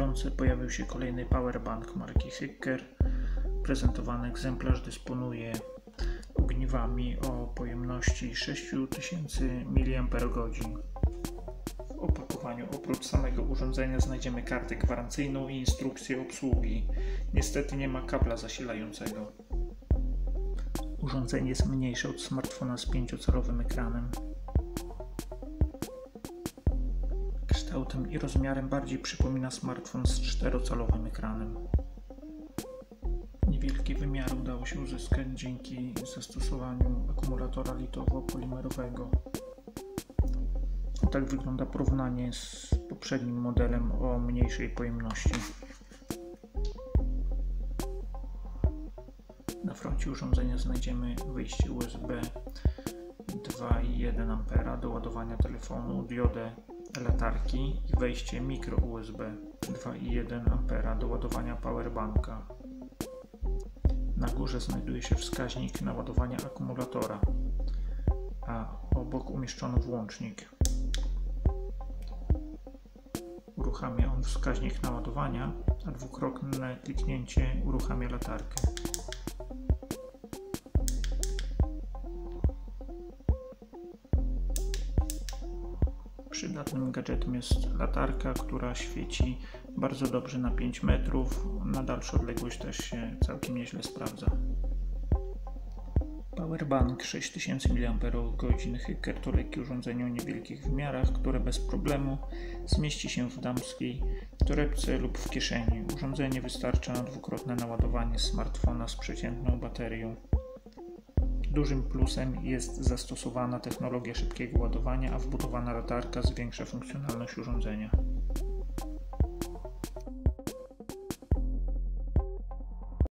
Biedronce pojawił się kolejny powerbank marki Hicker. Prezentowany egzemplarz dysponuje ogniwami o pojemności 6000 mAh. W opakowaniu oprócz samego urządzenia znajdziemy kartę gwarancyjną i instrukcję obsługi. Niestety nie ma kabla zasilającego. Urządzenie jest mniejsze od smartfona z 5-calowym ekranem. Kształtem i rozmiarem bardziej przypomina smartfon z 4-calowym ekranem. Niewielki wymiar udało się uzyskać dzięki zastosowaniu akumulatora litowo-polimerowego. Tak wygląda porównanie z poprzednim modelem o mniejszej pojemności. Na froncie urządzenia znajdziemy wyjście USB 2,1 A do ładowania telefonu, diodę latarki i wejście mikro USB 2,1 A do ładowania powerbanka. Na górze znajduje się wskaźnik naładowania akumulatora, a obok umieszczono włącznik. Uruchamia on wskaźnik naładowania, a dwukrotne kliknięcie uruchamia latarkę. Przydatnym gadżetem jest latarka, która świeci bardzo dobrze na 5 metrów. Na dalszą odległość też się całkiem nieźle sprawdza. Powerbank 6000 mAh Hiker to lekkie urządzenie o niewielkich wymiarach, które bez problemu zmieści się w damskiej torebce lub w kieszeni. Urządzenie wystarcza na dwukrotne naładowanie smartfona z przeciętną baterią. Dużym plusem jest zastosowana technologia szybkiego ładowania, a wbudowana latarka zwiększa funkcjonalność urządzenia.